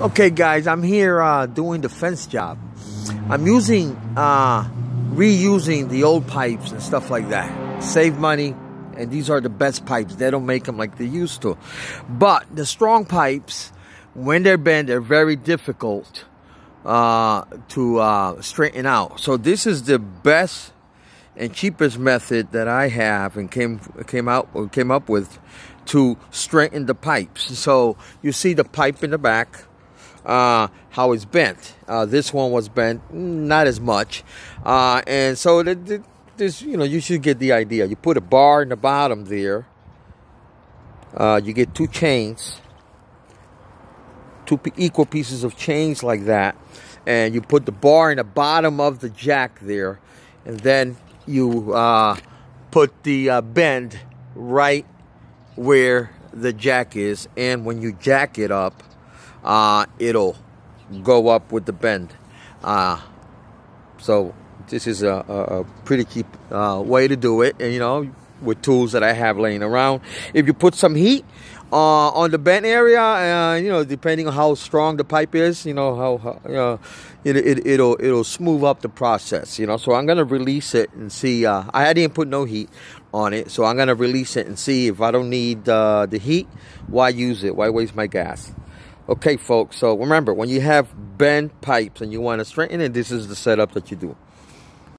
Okay, guys, I'm here uh, doing the fence job. I'm using, uh, reusing the old pipes and stuff like that. Save money, and these are the best pipes. They don't make them like they used to. But the strong pipes, when they're bent, they're very difficult uh, to uh, straighten out. So this is the best and cheapest method that I have and came came out came up with to straighten the pipes. So you see the pipe in the back uh, how it's bent. Uh, this one was bent not as much, uh, and so this you know you should get the idea. You put a bar in the bottom there. Uh, you get two chains, two equal pieces of chains like that, and you put the bar in the bottom of the jack there, and then you uh, put the uh, bend right where the jack is, and when you jack it up uh, it'll go up with the bend. Uh, so this is a, a, a pretty cheap uh, way to do it, and you know, with tools that I have laying around. If you put some heat uh, on the bent area, uh, you know, depending on how strong the pipe is, you know, how, how you know, it, it, it'll it'll smooth up the process, you know. So I'm gonna release it and see. Uh, I didn't put no heat on it, so I'm gonna release it and see if I don't need uh, the heat. Why use it? Why waste my gas? Okay, folks, so remember, when you have bent pipes and you want to straighten it, this is the setup that you do.